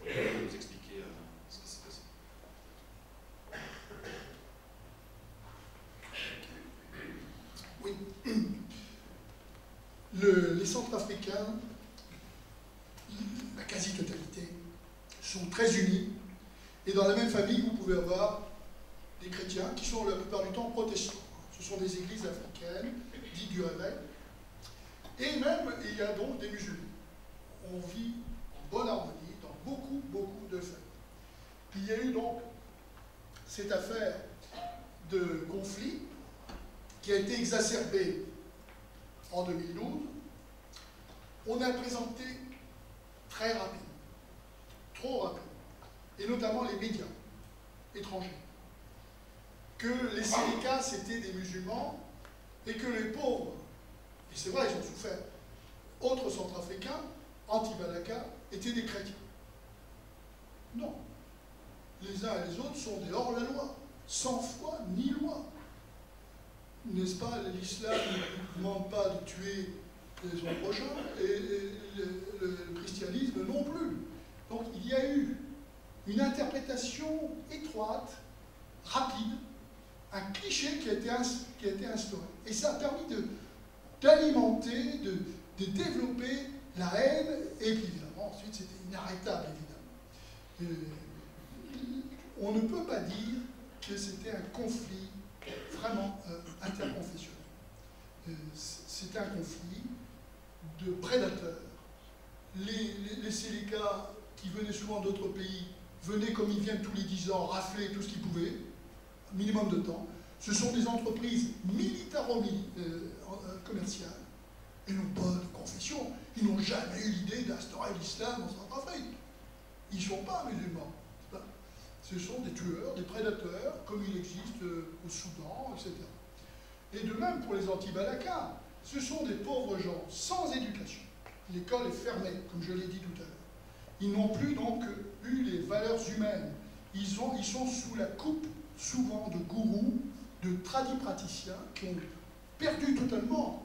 Vous pouvez nous expliquer euh, ce qui s'est passé? Oui. Le, les Centrafricains, la quasi-totalité, sont très unis et dans la même famille, vous pouvez avoir des chrétiens qui sont la plupart du temps protestants. Ce sont des églises africaines, dites du réveil. Et même, il y a donc des musulmans. On vit en bonne harmonie dans beaucoup, beaucoup de familles. Il y a eu donc cette affaire de conflit qui a été exacerbée en 2012. On a présenté très rapidement, notamment les médias étrangers, que les syndicats c'était des musulmans et que les pauvres, et c'est vrai, ils ont souffert, autres centrafricains, anti-Balaka, étaient des chrétiens. Non. Les uns et les autres sont des hors-la-loi, sans foi ni loi. N'est-ce pas L'islam ne demande pas de tuer son prochain et, le christianisme non plus. Donc il y a eu une interprétation étroite, rapide, un cliché qui a été, qui a été instauré. Et ça a permis d'alimenter, de, développer la haine, et puis évidemment, ensuite, c'était inarrêtable, évidemment. Euh, on ne peut pas dire que c'était un conflit vraiment euh, interconfessionnel. Euh, c'était un conflit de prédateurs. Les, les, les qui venaient souvent d'autres pays venaient comme ils viennent tous les 10 ans rafler tout ce qu'ils pouvaient, minimum de temps. Ce sont des entreprises militaro-commerciales euh, et n'ont pas de confession. Ils n'ont jamais eu l'idée d'instaurer l'islam en Centrafrique. Ils ne sont pas musulmans. Ce sont des tueurs, des prédateurs, comme il existe euh, au Soudan, etc. Et de même pour les anti-Balaka, ce sont des pauvres gens sans éducation. L'école est fermée, comme je l'ai dit tout à l'heure. Ils n'ont plus donc eu les valeurs humaines. Ils, ont, ils sont sous la coupe souvent de gourous, de tradipraticiens qui ont perdu totalement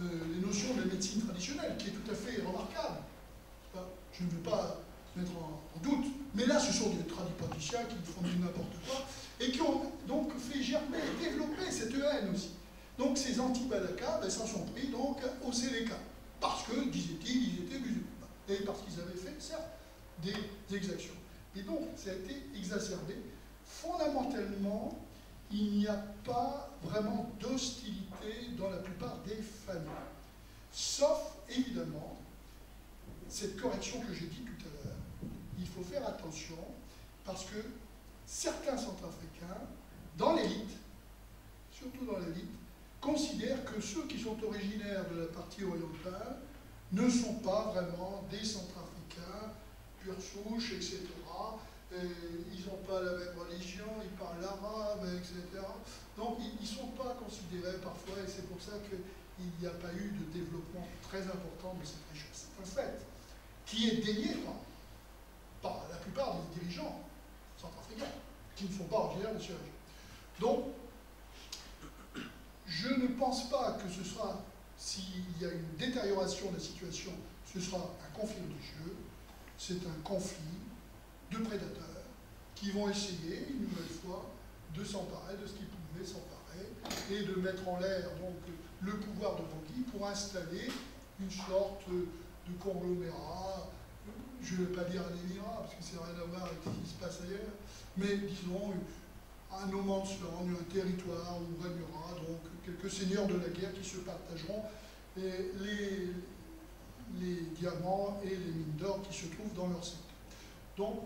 euh, les notions de médecine traditionnelle, qui est tout à fait remarquable. Je ne veux pas mettre en, doute, mais là, ce sont des tradipraticiens qui font du n'importe quoi et qui ont donc fait germer et développer cette haine aussi. Donc ces anti-Balaka ben, s'en sont pris donc au Séléka, parce que, disaient-ils, ils étaient musulmans parce qu'ils avaient fait, certes, des exactions. Et donc, ça a été exacerbé. Fondamentalement, il n'y a pas vraiment d'hostilité dans la plupart des familles. Sauf, évidemment, cette correction que j'ai dit tout à l'heure. Il faut faire attention parce que certains Centrafricains, dans l'élite, surtout dans l'élite, considèrent que ceux qui sont originaires de la partie orientale ne sont pas vraiment des centrafricains, pure souche, etc. ils n'ont pas la même religion, ils parlent l'arabe, etc. Donc ils ne sont pas considérés parfois, et c'est pour ça qu'il n'y a pas eu de développement très important de cette richesse. C'est un fait qui est dénié par, la plupart des dirigeants centrafricains, qui ne sont pas originaires de ce Donc, je ne pense pas que ce soit s'il y a une détérioration de la situation, ce sera un conflit religieux, c'est un conflit de prédateurs qui vont essayer, une nouvelle fois, de s'emparer de ce qu'ils pouvaient s'emparer et de mettre en l'air donc le pouvoir de Bangui pour installer une sorte de conglomérat, je ne vais pas dire un émirat, parce que c'est rien à voir avec ce qui se passe ailleurs, mais disons un no man's land, un territoire où régnera donc quelques seigneurs de la guerre qui se partageront les, les, diamants et les mines d'or qui se trouvent dans leur secteur. Donc,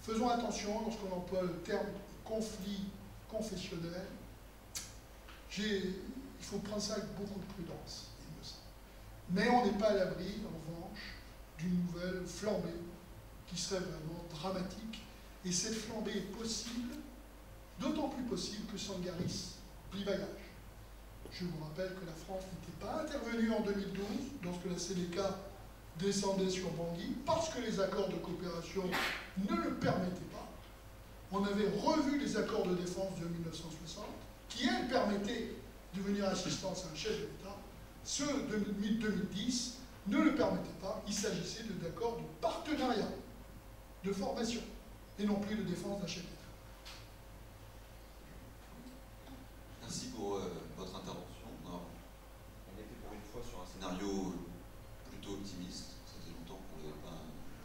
faisons attention lorsqu'on emploie le terme conflit confessionnel. Il faut prendre ça avec beaucoup de prudence. Mais on n'est pas à l'abri, en revanche, d'une nouvelle flambée qui serait vraiment dramatique. Et cette flambée est possible, d'autant plus possible que Sangaris plie bagage. Je vous rappelle que la France n'était pas intervenue en 2012 lorsque la Sénéca descendait sur Bangui parce que les accords de coopération ne le permettaient pas. On avait revu les accords de défense de 1960 qui, elles, permettaient de venir assistance à un chef d'État. Ceux de 2010 ne le permettaient pas. Il s'agissait d'accords de partenariat, de formation, et non plus de défense d'un chef d'État. Merci pour euh, votre intervention. on était pour une fois sur un scénario plutôt optimiste. Ça faisait longtemps qu'on n'avait pas,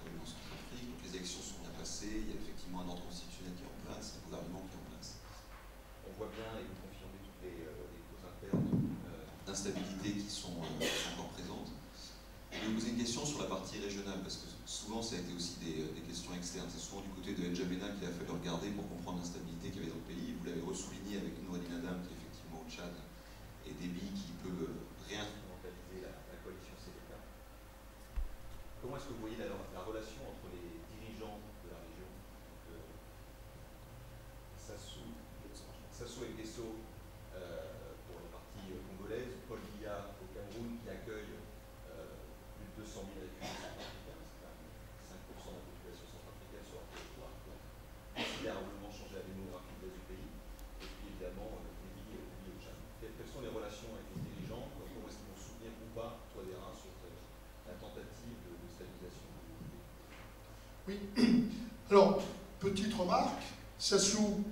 eu en Centrafrique. Donc les élections sont bien passées. Il y a effectivement un ordre constitutionnel qui est en place, un gouvernement qui est en place. On voit bien, et vous confirmez toutes les, euh, causes internes euh, d'instabilité qui sont. Je vais poser une question sur la partie régionale, parce que souvent ça a été aussi des, questions externes. C'est souvent du côté de N'Djamena qu'il a fallu regarder pour comprendre l'instabilité qu'il y avait dans le pays. Vous l'avez ressouligné avec Nouadine Adam, qui au Tchad et Déby qui peut réinstrumentaliser la, la coalition CDK. Comment est-ce que vous voyez la, relation entre les dirigeants de la région, euh, Sassou, Sassou et Guesso euh, pour la partie congolaise, Paul Biya au Cameroun qui accueille euh, plus de 200 000 réfugiés centrafricains, c'est 5% de la population centrafricaine sur leur territoire, donc considérablement changé la démographie de du pays, et puis évidemment quelles sont les relations avec les dirigeants Comment est-ce qu'ils vont soutenir ou pas Toadera sur la tentative de, stabilisation Oui. Alors, petite remarque, Sassou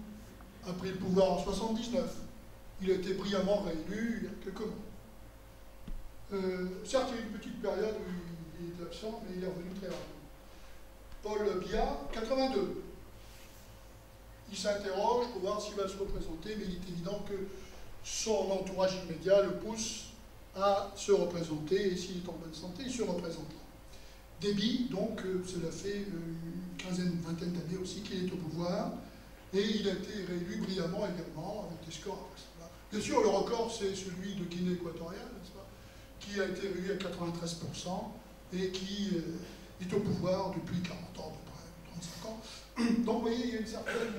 a pris le pouvoir en 79. Il a été brillamment réélu il y a quelques mois. Euh, certes, il y a eu une petite période où il est absent, mais il est revenu très rapidement. Paul Biya, 82. Il s'interroge pour voir s'il va se représenter, mais il est évident que son entourage immédiat le pousse à se représenter, et s'il est en bonne santé, il se représentera. Déby, donc, euh, cela fait euh, une quinzaine, une vingtaine d'années aussi qu'il est au pouvoir, et il a été réélu brillamment également, avec des scores. Bien sûr, le record, c'est celui de Guinée équatoriale, qui a été réélu à 93%, et qui euh, est au pouvoir depuis 40 ans, à peu près, 35 ans. Donc, vous voyez, il y a une certaine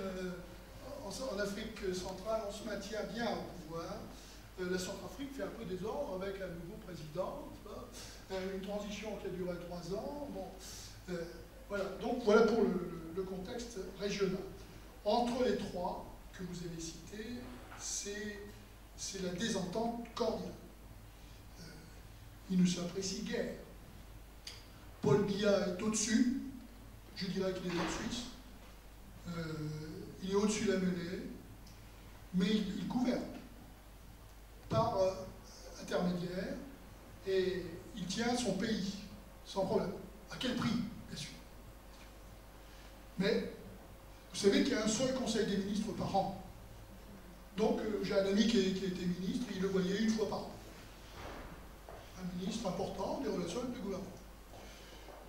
en, Afrique centrale, on se maintient bien au pouvoir. Euh, la Centrafrique fait un peu désordre avec un nouveau président, euh, une transition qui a duré trois ans. Bon, euh, voilà. Donc voilà pour le, contexte régional. Entre les trois que vous avez cités, c'est la désentente cordiale. il ne s'apprécie guère. Paul Biya est au-dessus, je dirais qu'il est en Suisse il est au-dessus de la mêlée, mais il, gouverne par euh, intermédiaire et il tient son pays sans problème. À quel prix, bien sûr. Mais vous savez qu'il y a un seul conseil des ministres par an. Donc euh, j'ai un ami qui, était ministre, il le voyait une fois par an. Un ministre important des relations avec le gouvernement.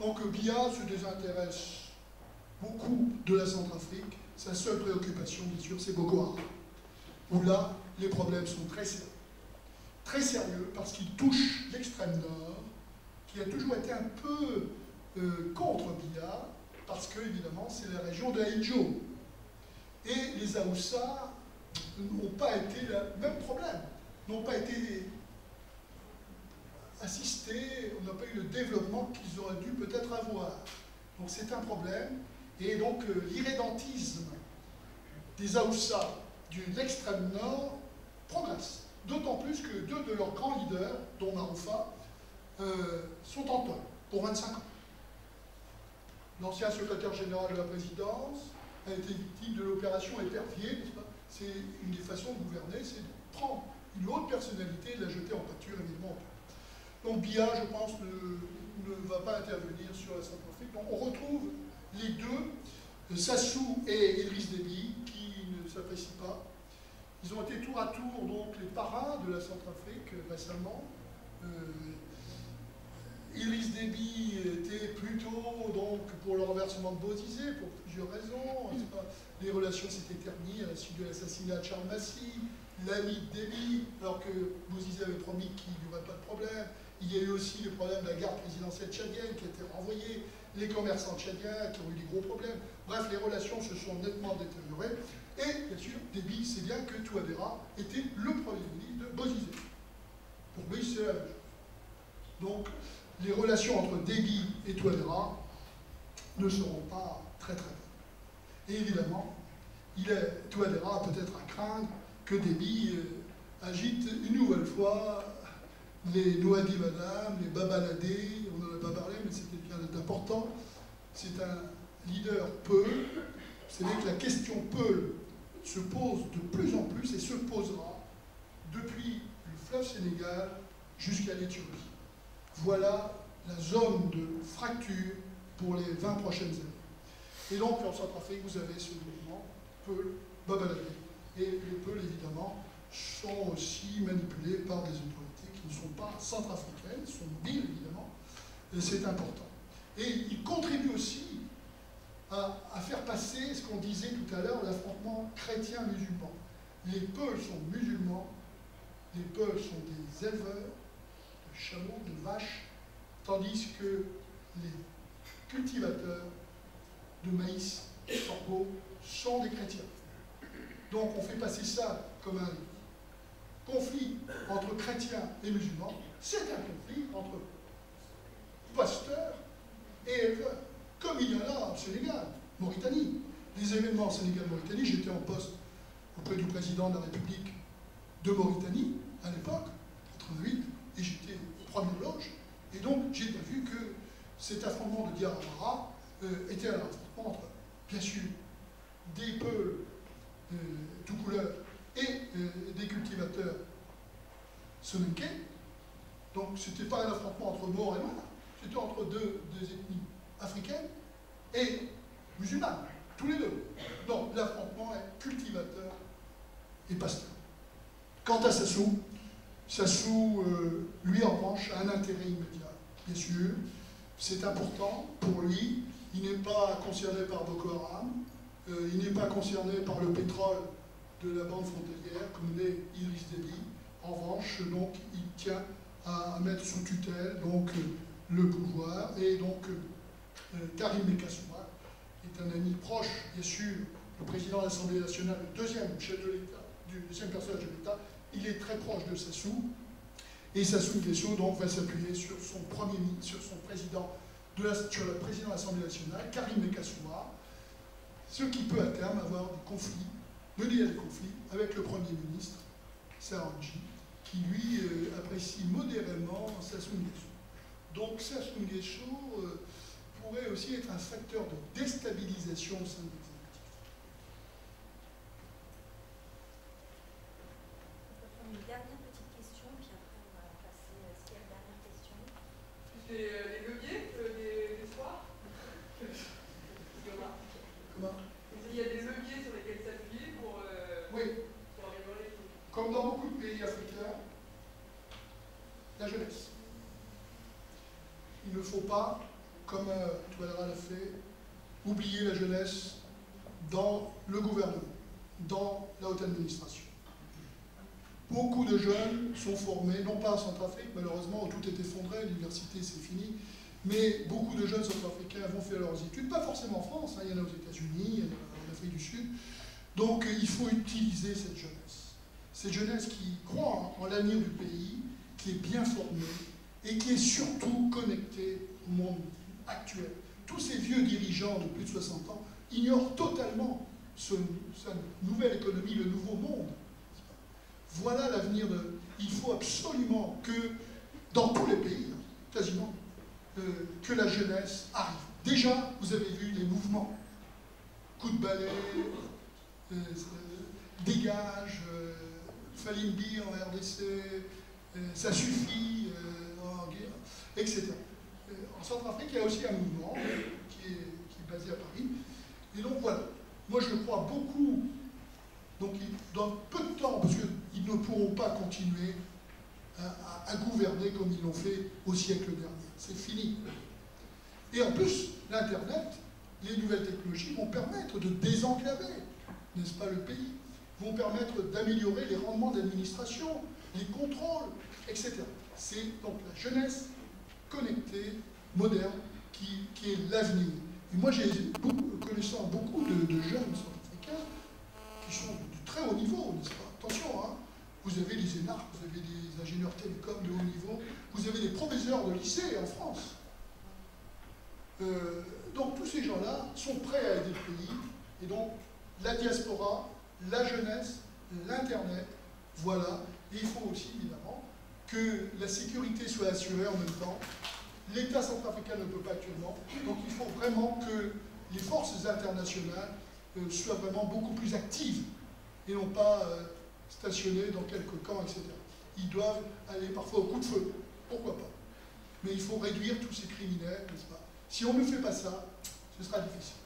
Donc Biya se désintéresse beaucoup de la Centrafrique sa seule préoccupation, bien sûr, c'est Boko Haram. Où là, les problèmes sont très sérieux. Très sérieux parce qu'ils touchent l'extrême nord, qui a toujours été un peu euh, contre Biya, parce que, évidemment, c'est la région de Haïdjo. Et les Aoussa n'ont pas été le même problème, n'ont pas été assistés, on n'a pas eu le développement qu'ils auraient dû peut-être avoir. Donc c'est un problème. Et donc euh, l'irrédentisme des Aoussa de l'extrême nord progresse. D'autant plus que deux de leurs grands leaders, dont Maroufa, euh, sont en tort pour 25 ans. L'ancien secrétaire général de la présidence a été victime de l'opération épervier, C'est une des façons de gouverner, c'est de prendre une haute personnalité et de la jeter en pâture, évidemment. Donc Bia, je pense, ne, ne va pas intervenir sur la Centrafrique. Donc on retrouve les deux Sassou et Idriss Déby, qui ne s'apprécient pas. Ils ont été tour à tour donc les parrains de la Centrafrique récemment. Euh, Idriss Déby était plutôt donc pour le renversement de Bozizé pour plusieurs raisons. Les relations s'étaient ternies à la suite de l'assassinat de Charles Massy, l'ami de Déby, alors que Bozizé avait promis qu'il n'y aurait pas de problème. Il y a eu aussi le problème de la garde présidentielle tchadienne qui a été renvoyée, les commerçants tchadiens qui ont eu des gros problèmes. Bref, les relations se sont nettement détériorées. Et bien sûr, Déby sait bien que Touadéra était le premier ministre de Bozizé. Pour lui, c'est la même chose. Donc, les relations entre Déby et Touadéra ne seront pas très très bonnes. Et évidemment, il est, Touadéra a peut-être à craindre que Déby euh, agite une nouvelle fois les Noadi Madame, les Babaladé, on n'en a pas parlé, mais c'était bien d'important. C'est un leader Peul. Vous savez que la question Peul se pose de plus en plus et se posera depuis le fleuve Sénégal jusqu'à l'Éthiopie. Voilà la zone de fracture pour les 20 prochaines années. Et donc, en Centrafrique, vous avez ce mouvement Peul, Babaladé. Et les Peuls, évidemment, sont aussi manipulés par des autorités ne sont pas centrafricaines, sont mobiles évidemment, et c'est important. Et ils contribuent aussi à, faire passer ce qu'on disait tout à l'heure, l'affrontement chrétien-musulman. Les Peuls sont musulmans, les Peuls sont des éleveurs chameaux, de vaches, tandis que les cultivateurs de maïs, et sorgho, sont des chrétiens. Donc on fait passer ça comme un conflit entre chrétiens et musulmans, c'est un conflit entre pasteurs et éleveurs, comme il y en a au Sénégal, Mauritanie. Les événements au Sénégal-Mauritanie, j'étais en poste auprès du président de la République de Mauritanie à l'époque, 88, et j'étais au premier loge, et donc j'ai vu que cet affrontement de Diarra euh, était un affrontement entre, bien sûr, des peuples euh, tout couleur et euh, des cultivateurs soninké. Donc ce n'était pas un affrontement entre morts et noirs, c'était entre deux, ethnies africaines et musulmanes, tous les deux. Donc l'affrontement est cultivateur et pasteur. Quant à Sassou, Sassou, euh, lui en revanche, a un intérêt immédiat, bien sûr. C'est important pour lui. Il n'est pas concerné par Boko Haram, euh, il n'est pas concerné par le pétrole de la bande frontalière, comme l'est Iris Déby. En revanche, donc, il tient à, mettre sous tutelle donc, le pouvoir. Et donc, euh, Karim Mekassoua est un ami proche, bien sûr, le président de l'Assemblée nationale, le deuxième chef de l'État, du deuxième personnage de l'État. Il est très proche de Sassou. Et Sassou Nguesso donc va s'appuyer sur son premier sur son président de le président de l'Assemblée nationale, Karim Mekassoua, ce qui peut à terme avoir des conflits mener à des conflits avec le Premier ministre, Saranji, qui lui euh, apprécie modérément Sassou Nguesso. Donc Sassou Nguesso euh, pourrait aussi être un facteur de déstabilisation au sein de l'exécutif. On peut prendre une dernière petite question, puis après on va passer à ce qu'il y a une dernière question. Les, les leviers des, des soirs Comment Il y a des leviers sur lesquels oui. Comme dans beaucoup de pays africains, la jeunesse. Il ne faut pas, comme euh, Touadéra l'a fait, oublier la jeunesse dans le gouvernement, dans la haute administration. Beaucoup de jeunes sont formés, non pas en Centrafrique, malheureusement, tout est effondré, l'université c'est fini, mais beaucoup de jeunes centrafricains vont faire leurs études, pas forcément en France, hein, il y en a aux États-Unis, en Afrique du Sud, donc il faut utiliser cette jeunesse. Cette jeunesse qui croit en l'avenir du pays, qui est bien formée et qui est surtout connectée au monde actuel. Tous ces vieux dirigeants de plus de 60 ans ignorent totalement ce, sa nouvelle économie, le nouveau monde. Voilà l'avenir de... Il faut absolument que, dans tous les pays, quasiment, euh, que la jeunesse arrive. Déjà, vous avez vu les mouvements. Coup de balai, euh, dégage, euh, Falimbi en RDC, euh, ça suffit, en guerre, etc. En Centrafrique, il y a aussi un mouvement qui est, basé à Paris, Et donc voilà, moi je crois beaucoup, donc dans peu de temps, parce ne pourront pas continuer à, gouverner comme ils l'ont fait au siècle dernier. C'est fini. Et en plus, l'Internet, les nouvelles technologies vont permettre de désenclaver, n'est-ce pas, le pays, vont permettre d'améliorer les rendements d'administration, les contrôles, etc. C'est donc la jeunesse connectée, moderne, qui, est l'avenir. Et moi, j'ai connaissant beaucoup de, de jeunes centrafricains qui sont de très haut niveau, n'est-ce pas Attention, hein, vous avez des énarques, vous avez des ingénieurs télécoms de haut niveau, vous avez des professeurs de lycée en France. Euh, donc tous ces gens-là sont prêts à aider le pays, et donc la diaspora, la jeunesse, l'Internet, voilà. Et il faut aussi, évidemment, que la sécurité soit assurée en même temps. L'État centrafricain ne peut pas actuellement, donc il faut vraiment que les forces internationales euh, soient vraiment beaucoup plus actives et non pas euh, stationnées dans quelques camps, etc. Ils doivent aller parfois au coup de feu, pourquoi pas? Mais il faut réduire tous ces criminels, n'est-ce pas? Si on ne fait pas ça, ce sera difficile.